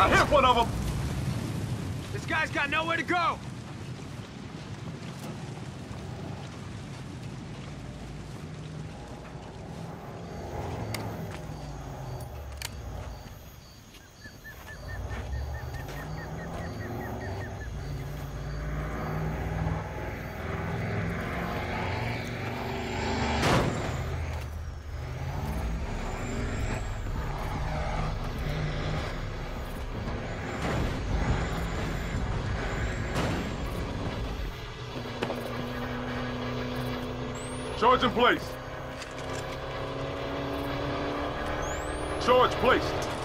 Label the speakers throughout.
Speaker 1: I hit one of them!
Speaker 2: This guy's got nowhere to go!
Speaker 1: Charge in place. Charge placed.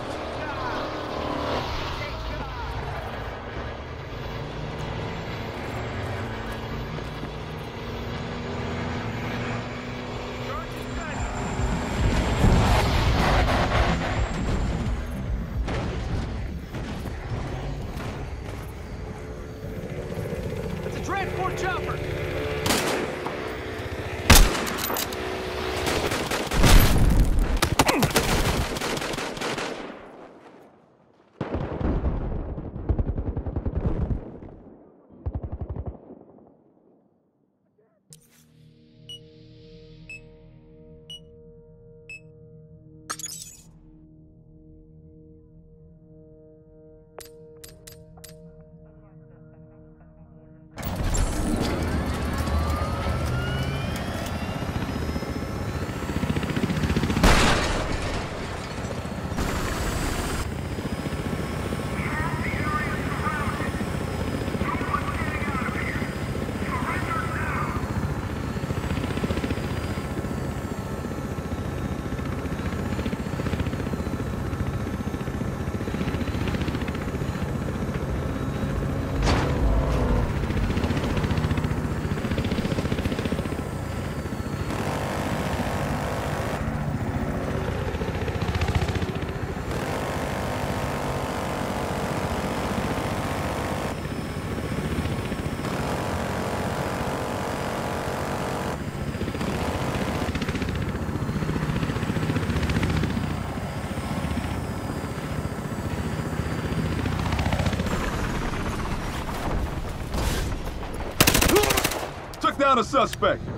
Speaker 1: Down a suspect.